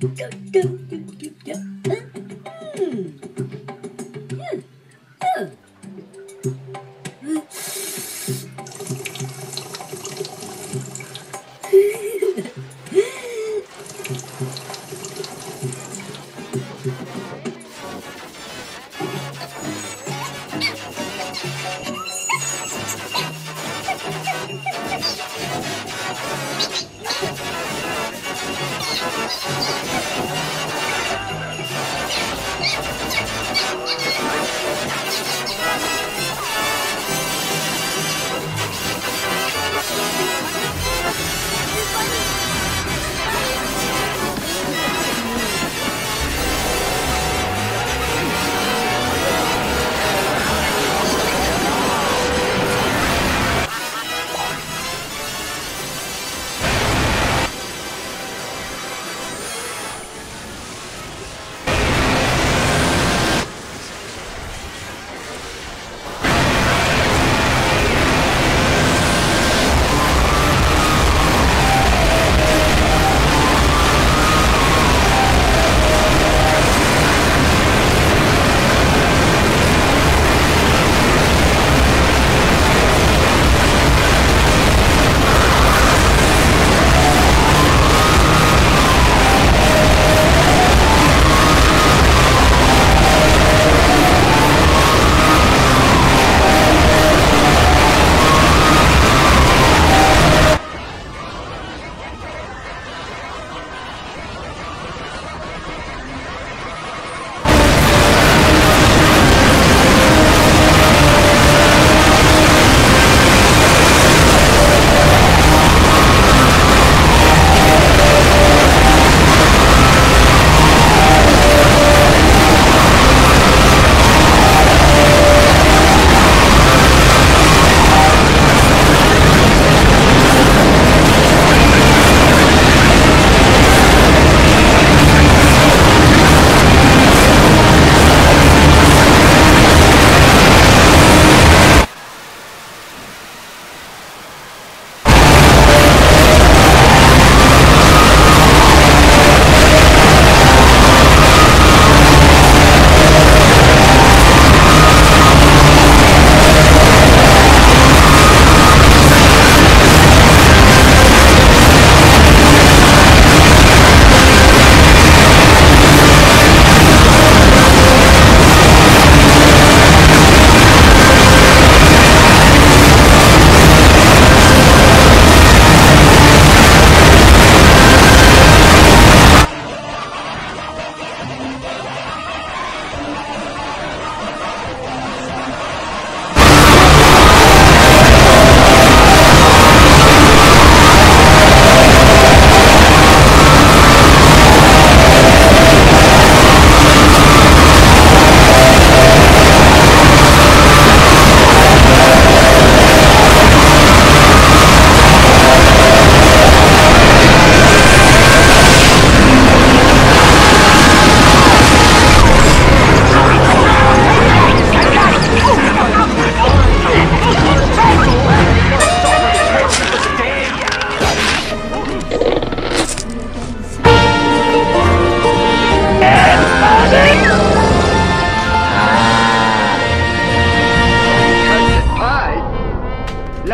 do, do.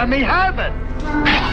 Let me have it!